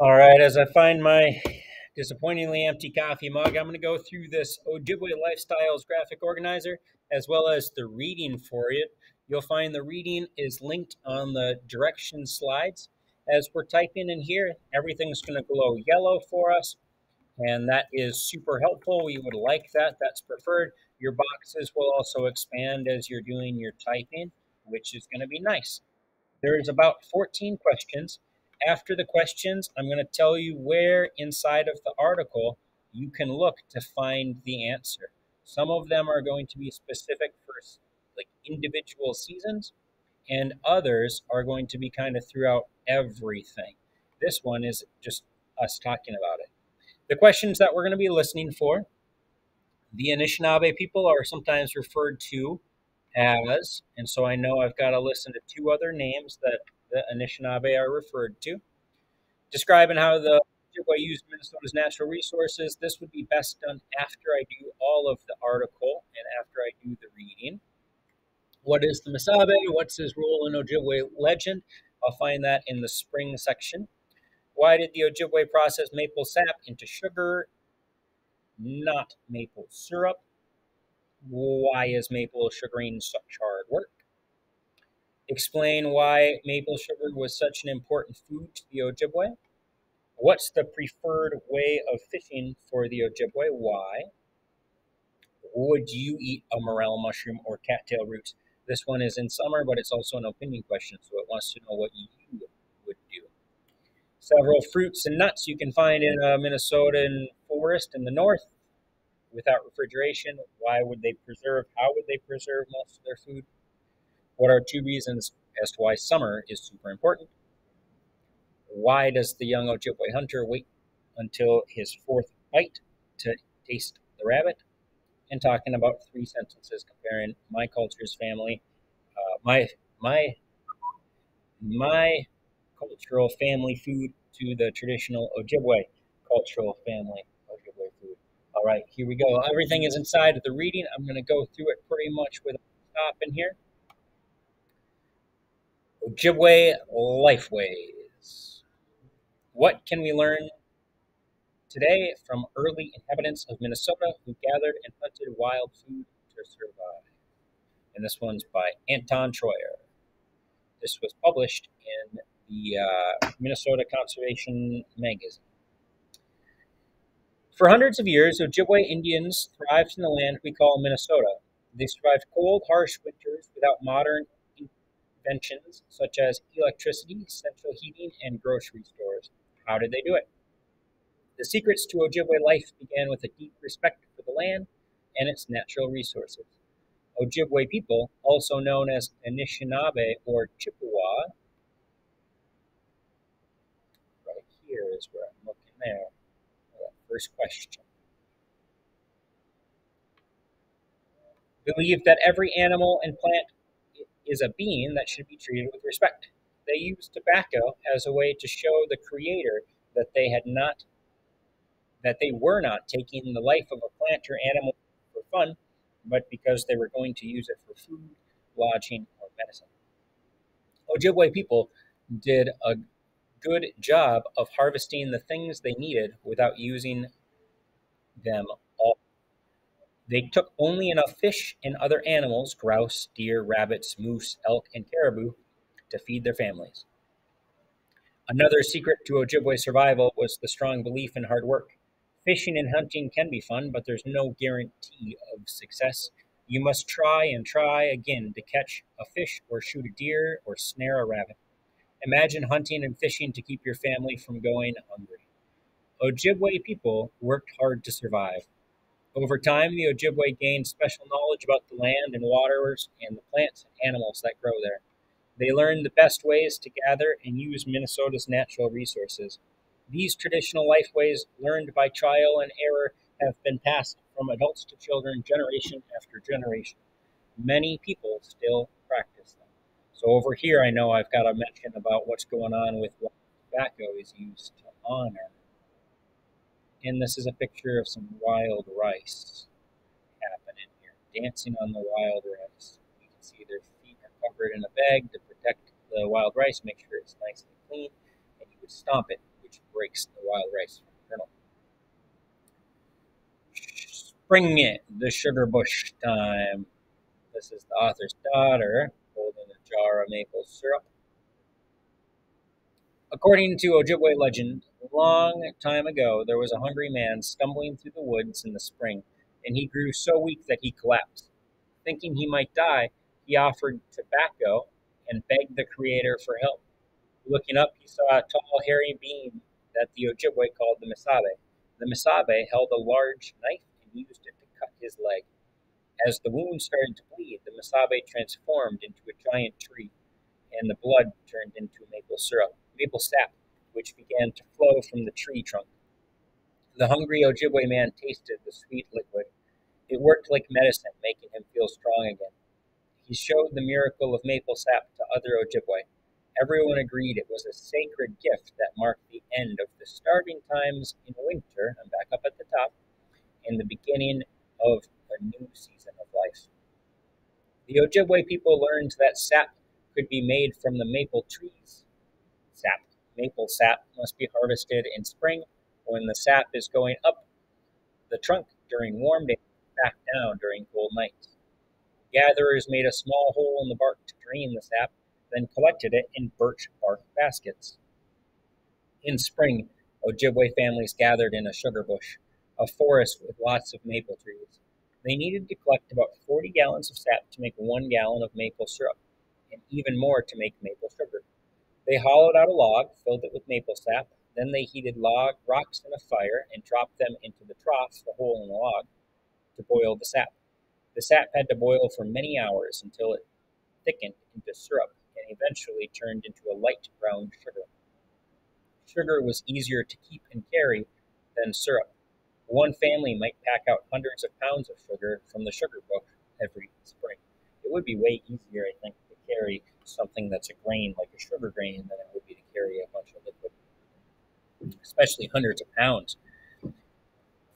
All right, as I find my disappointingly empty coffee mug, I'm going to go through this Ojibwe Lifestyles graphic organizer as well as the reading for it. You'll find the reading is linked on the direction slides. As we're typing in here, everything's going to glow yellow for us, and that is super helpful. We would like that. That's preferred. Your boxes will also expand as you're doing your typing, which is going to be nice. There is about 14 questions. After the questions, I'm going to tell you where inside of the article you can look to find the answer. Some of them are going to be specific for like individual seasons, and others are going to be kind of throughout everything. This one is just us talking about it. The questions that we're going to be listening for the Anishinaabe people are sometimes referred to as, and so I know I've got to listen to two other names that the Anishinaabe are referred to. Describing how the Ojibwe used Minnesota's natural resources, this would be best done after I do all of the article and after I do the reading. What is the Mesabe? What's his role in Ojibwe legend? I'll find that in the spring section. Why did the Ojibwe process maple sap into sugar not maple syrup. Why is maple sugaring such hard work? Explain why maple sugar was such an important food to the Ojibwe. What's the preferred way of fishing for the Ojibwe? Why? Would you eat a morel mushroom or cattail roots? This one is in summer, but it's also an opinion question, so it wants to know what you would do. Several fruits and nuts you can find in a Minnesotan forest in the north without refrigeration. Why would they preserve? How would they preserve most of their food? What are two reasons as to why summer is super important? Why does the young Ojibwe hunter wait until his fourth bite to taste the rabbit? And talking about three sentences comparing my culture's family, uh, my my my cultural family food to the traditional Ojibwe cultural family Ojibwe food. All right, here we go. Everything is inside of the reading. I'm going to go through it pretty much with a stop in here. Ojibwe Lifeways. What can we learn today from early inhabitants of Minnesota who gathered and hunted wild food to survive? And this one's by Anton Treuer. This was published in the uh, Minnesota Conservation Magazine. For hundreds of years, Ojibwe Indians thrived in the land we call Minnesota. They survived cold, harsh winters without modern inventions such as electricity, central heating, and grocery stores. How did they do it? The secrets to Ojibwe life began with a deep respect for the land and its natural resources. Ojibwe people, also known as Anishinaabe or Chippewa, right here is where I'm looking there first question. Believe that every animal and plant is a being that should be treated with respect. They used tobacco as a way to show the creator that they had not that they were not taking the life of a plant or animal for fun, but because they were going to use it for food, lodging, or medicine. Ojibwe people did a good job of harvesting the things they needed without using them. They took only enough fish and other animals grouse, deer, rabbits, moose, elk, and caribou to feed their families. Another secret to Ojibwe survival was the strong belief in hard work. Fishing and hunting can be fun, but there's no guarantee of success. You must try and try again to catch a fish or shoot a deer or snare a rabbit. Imagine hunting and fishing to keep your family from going hungry. Ojibwe people worked hard to survive. Over time, the Ojibwe gained special knowledge about the land and waters and the plants and animals that grow there. They learned the best ways to gather and use Minnesota's natural resources. These traditional life ways, learned by trial and error, have been passed from adults to children generation after generation. Many people still practice them. So over here, I know I've got to mention about what's going on with what tobacco is used to honor. And this is a picture of some wild rice happening here, dancing on the wild rice. You can see their feet are covered in a bag to protect the wild rice, make sure it's nice and clean, and you would stomp it which breaks the wild rice from the kernel. Spring it, the sugar bush time. This is the author's daughter holding a jar of maple syrup. According to Ojibwe legend, long time ago there was a hungry man stumbling through the woods in the spring, and he grew so weak that he collapsed. Thinking he might die, he offered tobacco and begged the Creator for help. Looking up, he saw a tall, hairy being that the Ojibwe called the Mesabe. The Mesabe held a large knife and used it to cut his leg. As the wound started to bleed, the Mesabe transformed into a giant tree, and the blood turned into maple syrup, maple sap, which began to flow from the tree trunk. The hungry Ojibwe man tasted the sweet liquid. It worked like medicine, making him feel strong again. He showed the miracle of maple sap to other Ojibwe. Everyone agreed it was a sacred gift that marked the end of the starving times in winter. I'm back up at the top, and the beginning of a new season of life. The Ojibwe people learned that sap could be made from the maple trees. Sap. Maple sap must be harvested in spring when the sap is going up the trunk during warm days, back down during cold nights. Gatherers made a small hole in the bark to drain the sap, then collected it in birch bark baskets. In spring, Ojibwe families gathered in a sugar bush, a forest with lots of maple trees. They needed to collect about 40 gallons of sap to make one gallon of maple syrup, and even more to make maple sugar. They hollowed out a log, filled it with maple sap, then they heated log rocks in a fire and dropped them into the trough, the hole in the log, to boil the sap. The sap had to boil for many hours until it thickened into syrup and eventually turned into a light brown sugar. Sugar was easier to keep and carry than syrup, one family might pack out hundreds of pounds of sugar from the sugar book every spring. It would be way easier, I think, to carry something that's a grain, like a sugar grain, than it would be to carry a bunch of liquid, especially hundreds of pounds.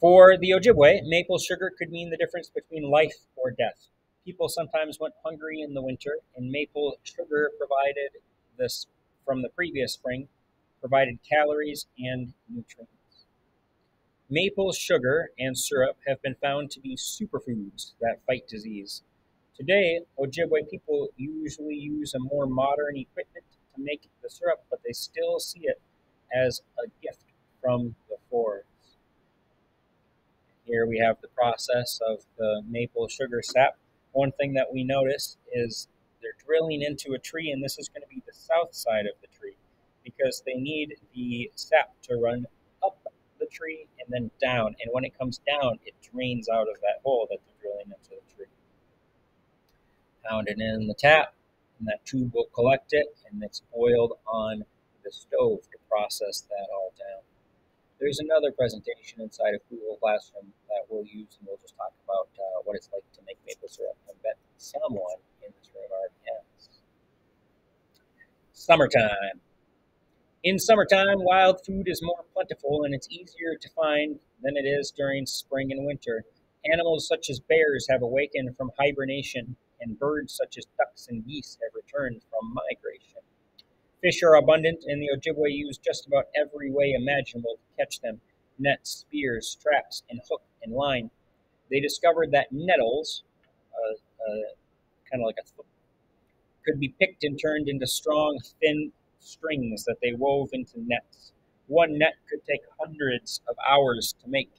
For the Ojibwe, maple sugar could mean the difference between life or death. People sometimes went hungry in the winter, and maple sugar provided this from the previous spring, provided calories and nutrients. Maple sugar and syrup have been found to be superfoods that fight disease. Today, Ojibwe people usually use a more modern equipment to make the syrup, but they still see it as a gift from the forest. Here we have the process of the maple sugar sap. One thing that we notice is they're drilling into a tree, and this is going to be the south side of the tree because they need the sap to run up the tree and then down. And when it comes down, it drains out of that hole that they're drilling into the tree. Pound it in the tap, and that tube will collect it, and it's boiled on the stove to process that all down. There's another presentation inside of Google Classroom that we'll use, and we'll just talk about uh, what it's like to make maple syrup. I bet someone in this room already has. Summertime. In summertime, wild food is more plentiful and it's easier to find than it is during spring and winter. Animals such as bears have awakened from hibernation, and birds such as ducks and geese have returned from migration. Fish are abundant, and the Ojibwe use just about every way imaginable to catch them nets, spears, traps, and hook and line. They discovered that nettles, uh, uh, kind of like a could be picked and turned into strong, thin strings that they wove into nets. One net could take hundreds of hours to make,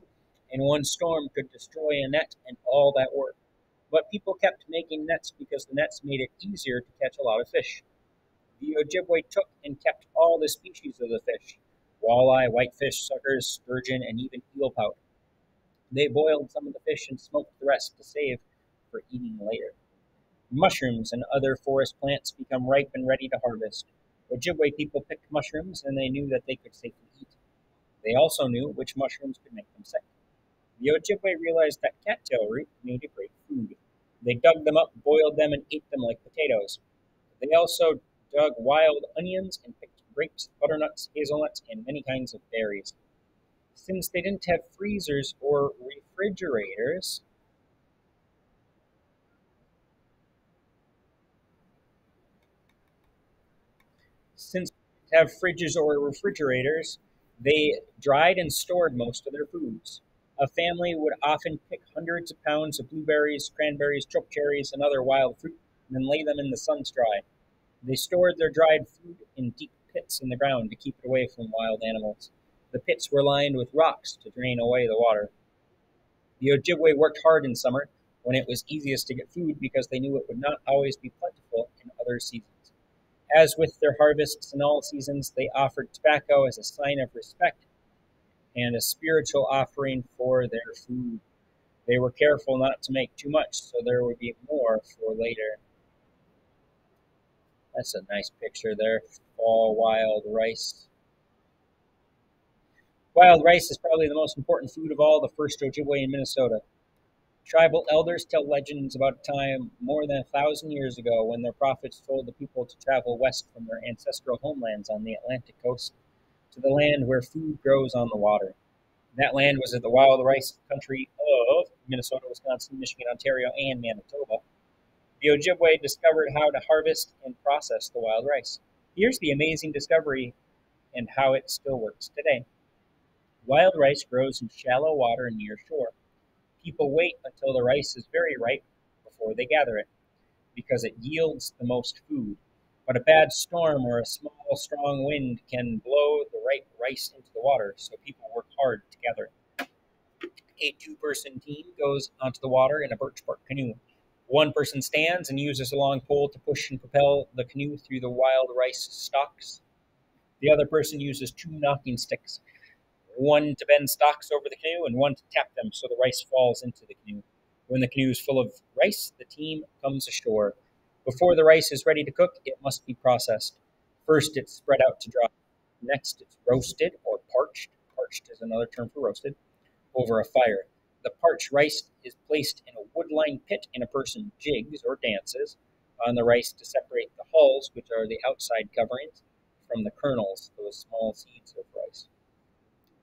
and one storm could destroy a net and all that work. But people kept making nets because the nets made it easier to catch a lot of fish. The Ojibwe took and kept all the species of the fish walleye, whitefish, suckers, sturgeon, and even eel pout. They boiled some of the fish and smoked the rest to save for eating later. Mushrooms and other forest plants become ripe and ready to harvest. Ojibwe people picked mushrooms and they knew that they could safely eat. They also knew which mushrooms could make them sick. The Ojibwe realized that cattail root made a great food. They dug them up, boiled them, and ate them like potatoes. They also dug wild onions and picked grapes, butternuts, hazelnuts, and many kinds of berries. Since they didn't have freezers or refrigerators, since have fridges or refrigerators, They dried and stored most of their foods. A family would often pick hundreds of pounds of blueberries, cranberries, choke cherries, and other wild fruit, and then lay them in the sun to dry. They stored their dried food in deep pits in the ground to keep it away from wild animals. The pits were lined with rocks to drain away the water. The Ojibwe worked hard in summer when it was easiest to get food because they knew it would not always be plentiful in other seasons. As with their harvests in all seasons, they offered tobacco as a sign of respect and a spiritual offering for their food. They were careful not to make too much so there would be more for later. That's a nice picture there. Fall wild rice. Wild rice is probably the most important food of all the first Ojibwe in Minnesota. Tribal elders tell legends about a time more than a thousand years ago when their prophets told the people to travel west from their ancestral homelands on the Atlantic coast to the land where food grows on the water. That land was the wild rice country of Minnesota, Wisconsin, Michigan, Ontario, and Manitoba. The Ojibwe discovered how to harvest and process the wild rice. Here's the amazing discovery and how it still works today. Wild rice grows in shallow water near shore people wait until the rice is very ripe before they gather it because it yields the most food. But a bad storm or a small, strong wind can blow the ripe rice into the water, so people work hard to gather it. A two person team goes onto the water in a birch bark canoe. One person stands and uses a long pole to push and propel the canoe through the wild rice stalks. The other person uses two knocking sticks one to bend stalks over the canoe and one to tap them so the rice falls into the canoe. When the canoe is full of rice, the team comes ashore. Before the rice is ready to cook, it must be processed. First, it's spread out to dry. Next, it's roasted or parched. Parched is another term for roasted over a fire. The parched rice is placed in a wood lined pit, and a person jigs or dances on the rice to separate the hulls, which are the outside coverings, from the kernels, those small seeds of rice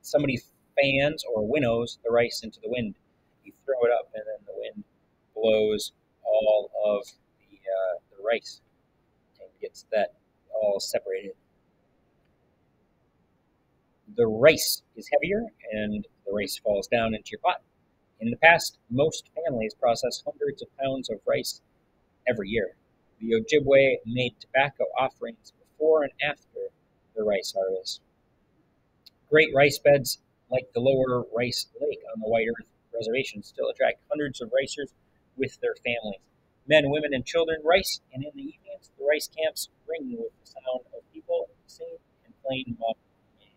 somebody fans or winnows the rice into the wind. You throw it up, and then the wind blows all of rice and gets that all separated. The rice is heavier, and the rice falls down into your pot. In the past, most families processed hundreds of pounds of rice every year. The Ojibwe made tobacco offerings before and after the rice harvest. Great rice beds like the lower Rice Lake on the White Earth Reservation still attract hundreds of ricers with their families. Men, women, and children rice, and in the evenings, the rice camps ring with the sound of people singing and playing mock games.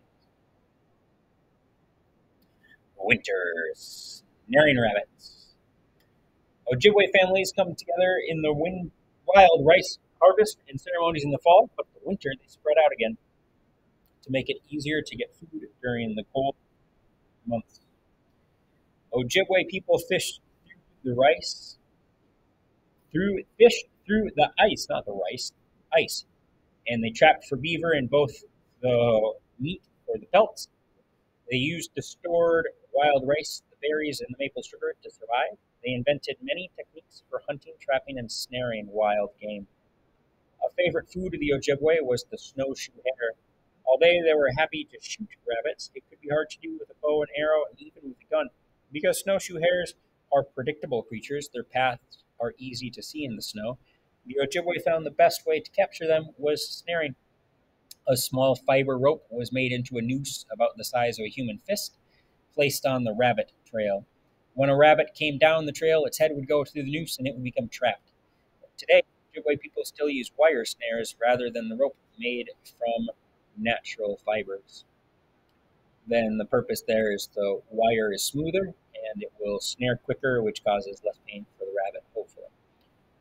Winters. Snaring rabbits. Ojibwe families come together in the wind, wild rice harvest and ceremonies in the fall, but the winter they spread out again to make it easier to get food during the cold months. Ojibwe people fish through the rice, through fish through the ice, not the rice, ice, and they trapped for beaver in both the meat or the pelts. They used the stored wild rice, the berries, and the maple sugar to survive. They invented many techniques for hunting, trapping, and snaring wild game. A favorite food of the Ojibwe was the snowshoe hare, Although they were happy to shoot rabbits, it could be hard to do with a bow and arrow and even with a gun. Because snowshoe hares are predictable creatures, their paths are easy to see in the snow. The Ojibwe found the best way to capture them was snaring. A small fiber rope was made into a noose about the size of a human fist, placed on the rabbit trail. When a rabbit came down the trail, its head would go through the noose and it would become trapped. Today, Ojibwe people still use wire snares rather than the rope made from natural fibers. Then the purpose there is the wire is smoother and it will snare quicker, which causes less pain rabbit, hopefully.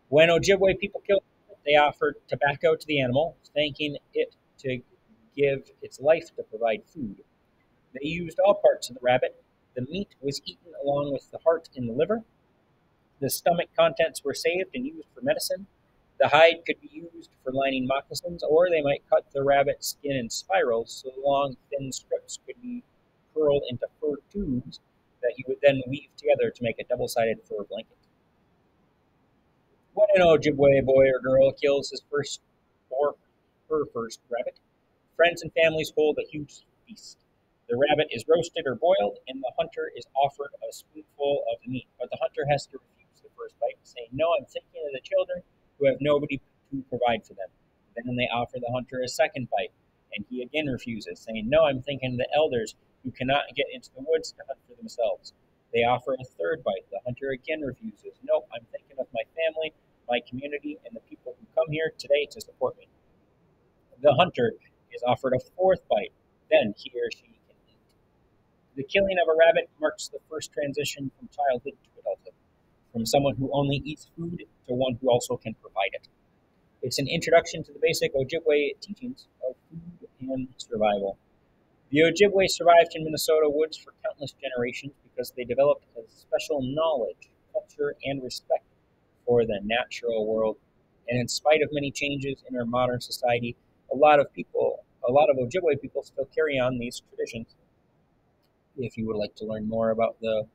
When Ojibwe people killed they offered tobacco to the animal, thanking it to give its life to provide food. They used all parts of the rabbit. The meat was eaten along with the heart and the liver. The stomach contents were saved and used for medicine. The hide could be used for lining moccasins, or they might cut the rabbit skin in spirals so long, thin strips could be curled into fur tubes that he would then weave together to make a double sided fur blanket. When an Ojibwe boy or girl kills his first or her first rabbit, friends and families hold a huge feast. The rabbit is roasted or boiled, and the hunter is offered a spoonful of the meat. But the hunter has to refuse the first bite, saying, No, I'm thinking of the children who have nobody to provide for them. Then they offer the hunter a second bite, and he again refuses, saying, No, I'm thinking of the elders who cannot get into the woods to hunt for themselves. They offer a third bite. The hunter again refuses. No, I'm thinking of my family, my community, and the people who come here today to support me. The hunter is offered a fourth bite. Then he or she can eat. the killing of a rabbit marks the first transition from childhood to adulthood, from someone who only eats food to one who also can provide it. It's an introduction to the basic Ojibwe teachings of food and survival. The Ojibwe survived in Minnesota woods for countless generations because they developed a special knowledge, culture, and respect for the natural world. And in spite of many changes in our modern society, a lot of people, a lot of Ojibwe people still carry on these traditions if you would like to learn more about the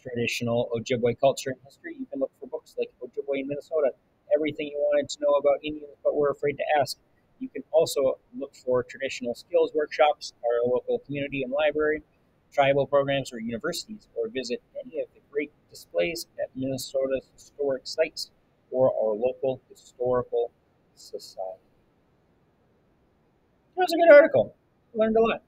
traditional Ojibwe culture and history, you can look for books like Ojibwe in Minnesota, everything you wanted to know about Indians but were afraid to ask. You can also look for traditional skills workshops, our local community and library, tribal programs, or universities, or visit any of the displays at Minnesota's historic sites or our local historical society. That was a good article. Learned a lot.